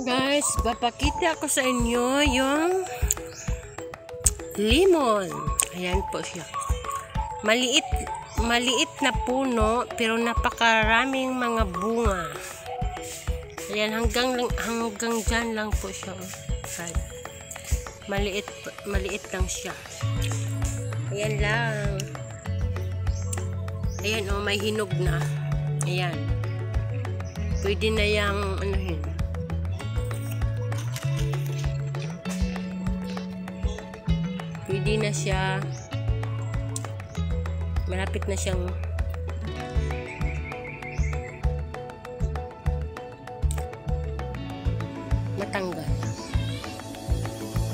guys, papakita ko sa inyo yung lemon. Ayan po siya. Maliit, maliit na puno pero napakaraming mga bunga. Ayan, hanggang, hanggang dyan lang po siya. Right. Maliit, maliit lang siya. Ayan lang. Ayan oh, may hinog na. Ayan. Pwede na yung ano yun. Pwede na siya malapit na siyang matanggal.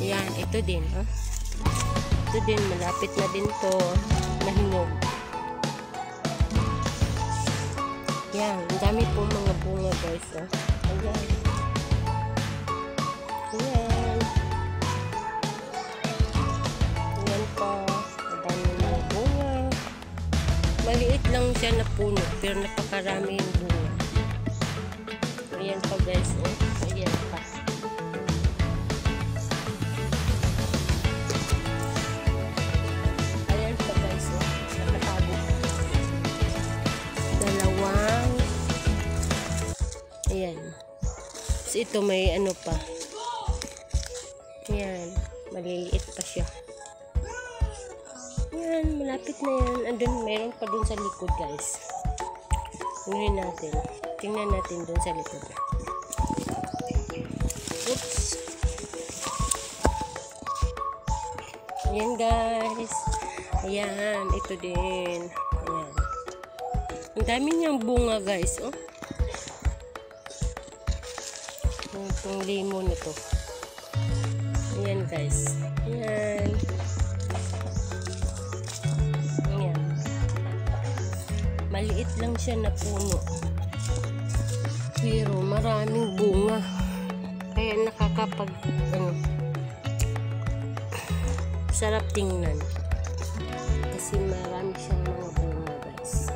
Ayan, ito din. Oh. Ito din, malapit na din to mahinog. Yan, ang dami po mga bunga guys. Oh. Ayan. Maliit lang siya na puno, pero napakarami yung bunga. Ayan pa guys. Oh. Ayan pa. Ayan pa guys. Oh. Nakatago. Dalawang. Ayan. So, ito may ano pa. Ayan. Maliliit pa siya. Ayan. Malapit na yan. Andun, meron pa dun sa likod guys. Tingnan natin. Tingnan natin dun sa likod. Oops. Ayan guys. Ayan. Ito din. Ayan. Ang dami niyang bunga guys. Oh. Itong lemon ito. Ayan guys. Ayan. Ayan. Maliit lang siya na puno. Pero maraming bunga. Kaya nakakapag ano, sarap tingnan. Kasi marami siyang mga bunga guys.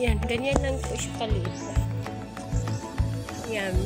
Yan, ganyan lang po siya kaliit. Yan.